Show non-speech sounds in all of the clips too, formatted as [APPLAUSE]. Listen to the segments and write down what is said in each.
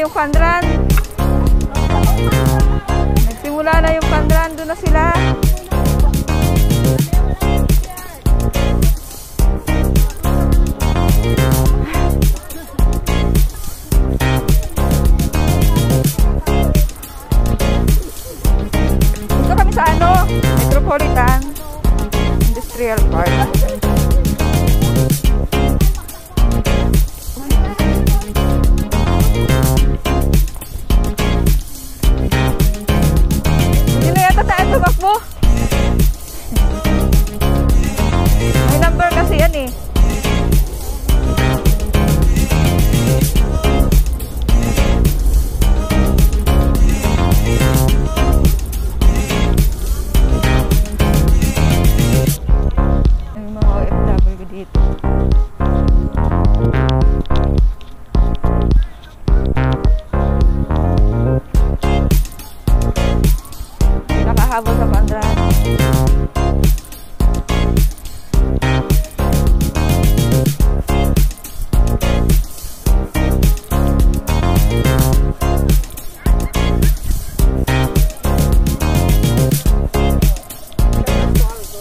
yung pandran. Nagsimula na yung pandran. Doon na sila. Dito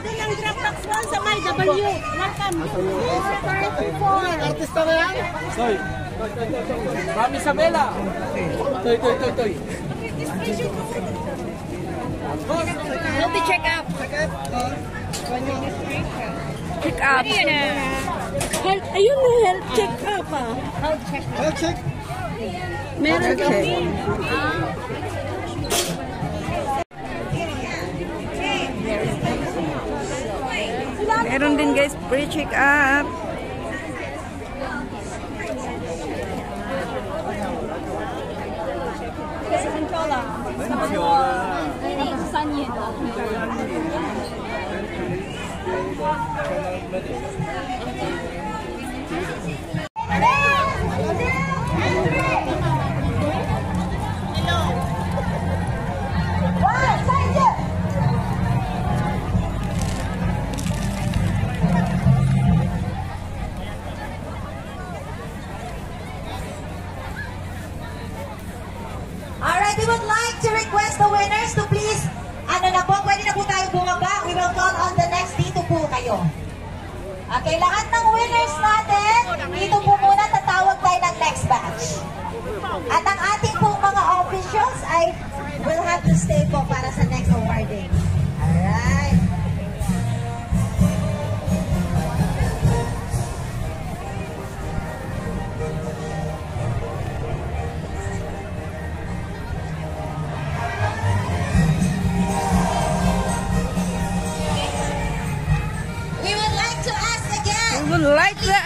doon ang drop box one sa may W. Welcome. 34. Artista na yan? Soy. Ma'am Isabela. Toy, toy, toy, toy. Healthy check up. Pick up. Health, ayun na, health check up ah. Health check. Meron Okay. kami. Meron din guys, free check up. Alright,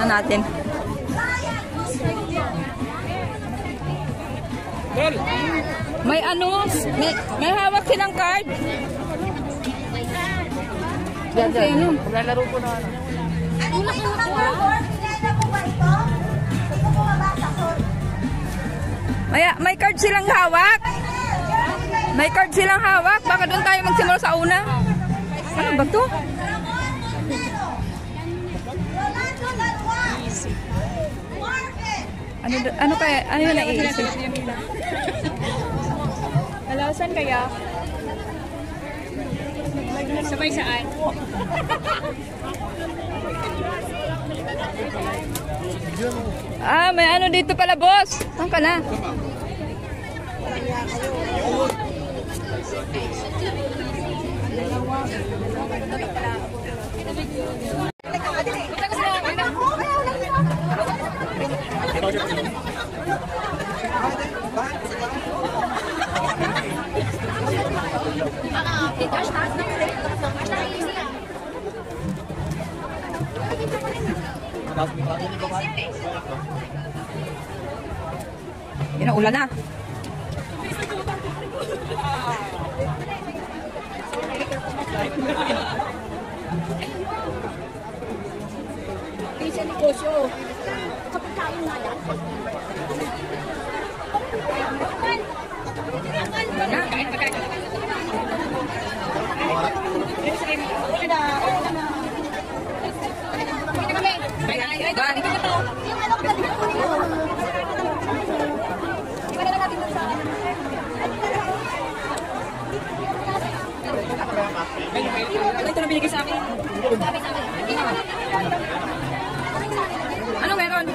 Tingnan natin. May ano? May, may hawak silang card? Diyan, diyan. Ano? Lalaro po na ano. Ano ba itong number 4? Kilala mo ba ito? Hindi ko po mabasa, sorry. May, may card silang hawak? May card silang hawak. Baka doon tayo magsimula sa una. Ano ba to? Ano, ano kaya? Ano yung naiisip? Kalasan kaya? Sabay saan? Ah, may ano dito pala, boss. Saan ka na? Yan ulan na. Isa negosyo. Kapag kain na yan. Ito na binigay sa akin. Ano meron?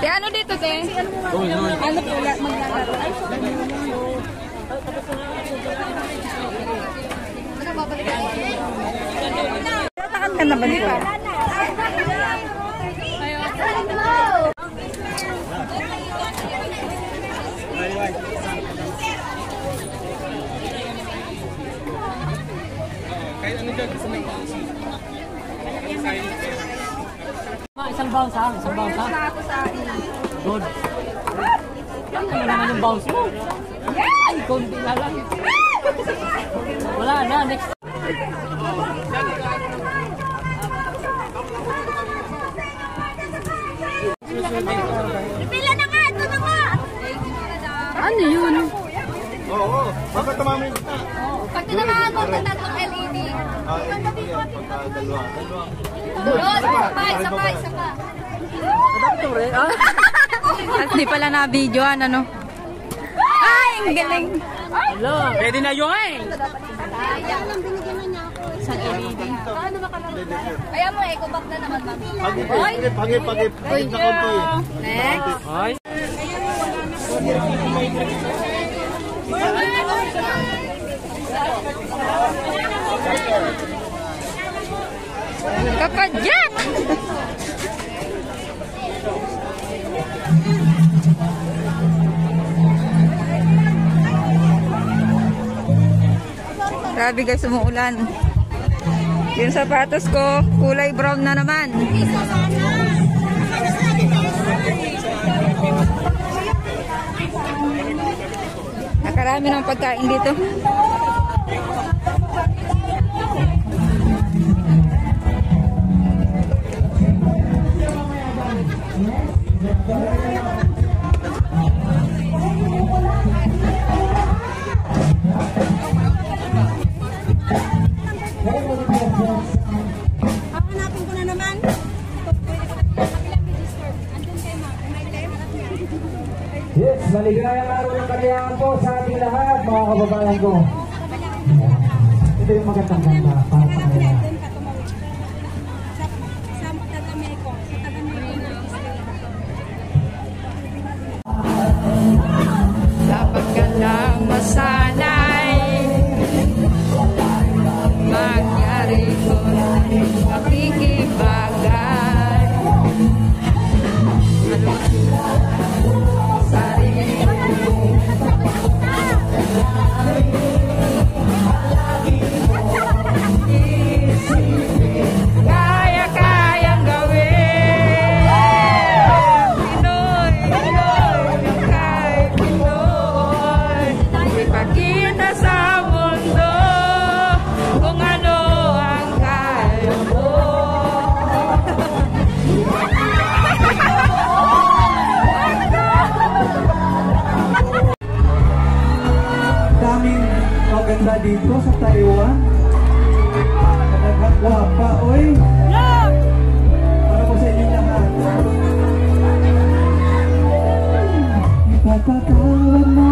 Te, ano dito, te? Ano po, maglalaro? Ay, Takan ka na ba dito? Kahit ano dyan, gusto mo yung Isang bounce ha? Isang bounce ha? Good. Ano na naman yung bounce mo? Ay, konti na lang. Wala na, next. Pila na nga! Ito na nga! Ano yun? Oo, bakit tumama yung Pag tinamaan mo ito tatlong LED. Ah, hindi pagka dalawa. Doon, sabay, sabay, sabay. At di pala na videoan ano. Ay, ang galing. Hello. Pwede na yun eh! Ayan ang binigyan na niya ako. Isang LED. Paano makalaman? Kaya mo, eco bag na naman, ma'am. Pagip, pagip, pagip, pagip, pagip na konti eh. Next. Ay. Kapadyak! [LAUGHS] Grabe guys, umuulan. Yung sapatos ko, kulay brown na naman. Nakarami ng pagkain dito. Hahanapin maligayang araw ng kaliyangan po sa ating lahat, mga kababayan ko. Ito yung magandang ganda para sa kanila. Dito sa Taiwan. Talagang wapa, oy. Para po sa inyo lahat. Ipagpatawad mo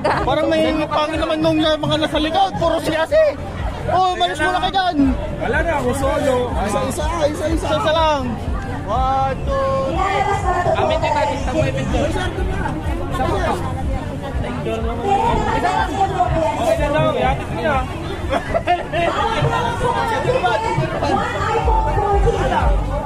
Itbulaga. Parang may pangin naman nung mga nasa likod. Puro siyasi. Oh, malis muna kayo dyan. Wala na ako solo. Isa-isa, isa-isa. Isa lang. One, two, to Amin din natin sa mga event. Okay na daw. Yatik niya. One iPhone 14. Isa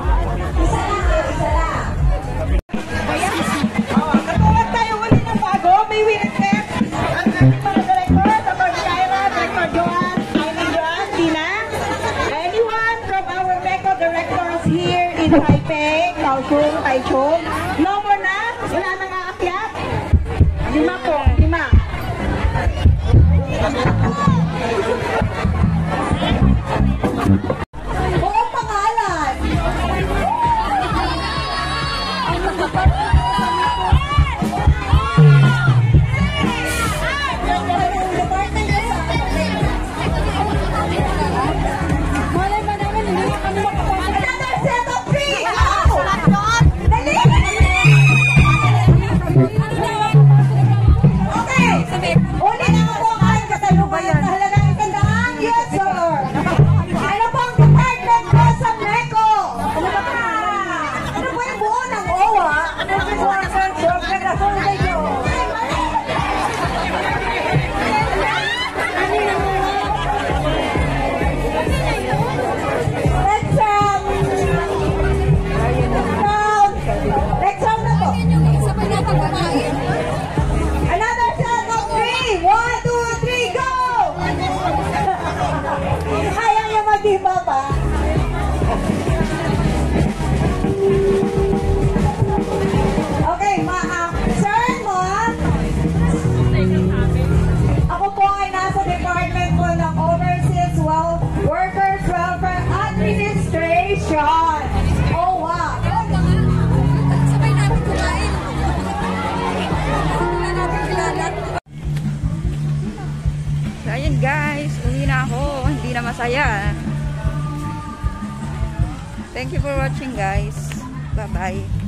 Niya mag-iba pa. Okay, ma ah, sir mo, ako po ay nasa department po ng Overseas well, Workers Welfare Administration. Oh, wow. So, guys, uwi na ako. Hindi na masaya. Thank you for watching guys. Bye-bye.